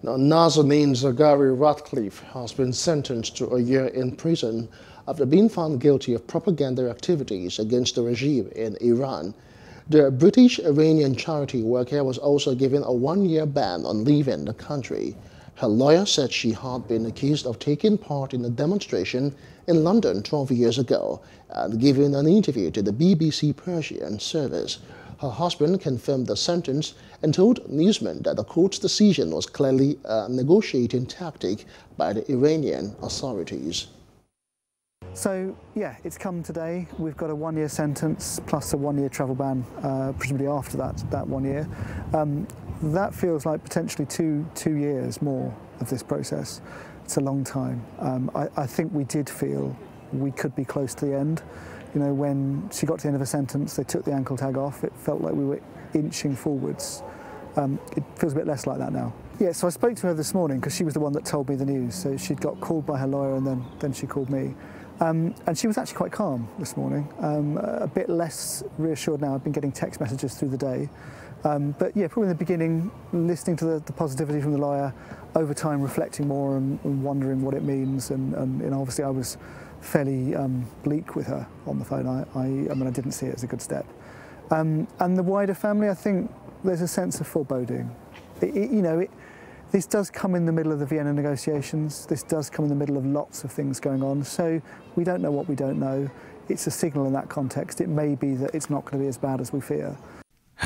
Now, Nazanin Zaghari Ratcliffe has been sentenced to a year in prison after being found guilty of propaganda activities against the regime in Iran. The British Iranian charity worker was also given a one-year ban on leaving the country. Her lawyer said she had been accused of taking part in a demonstration in London 12 years ago and giving an interview to the BBC Persian service. Her husband confirmed the sentence and told newsmen that the court's decision was clearly a negotiating tactic by the Iranian authorities. So, yeah, it's come today. We've got a one year sentence plus a one year travel ban, uh, presumably after that, that one year. Um, that feels like potentially two, two years more of this process. It's a long time. Um, I, I think we did feel we could be close to the end. You know, when she got to the end of a sentence, they took the ankle tag off. It felt like we were inching forwards. Um, it feels a bit less like that now. Yeah, so I spoke to her this morning because she was the one that told me the news. So she'd got called by her lawyer and then, then she called me. Um, and she was actually quite calm this morning, um, a bit less reassured now. I've been getting text messages through the day. Um, but yeah, probably in the beginning, listening to the, the, positivity from the lawyer, over time reflecting more and, and wondering what it means. And, and know, obviously I was fairly um, bleak with her on the phone. I, I, I, mean, I didn't see it as a good step. Um, and the wider family, I think there's a sense of foreboding. It, it, you know, it, this does come in the middle of the Vienna negotiations. This does come in the middle of lots of things going on. So we don't know what we don't know. It's a signal in that context. It may be that it's not going to be as bad as we fear.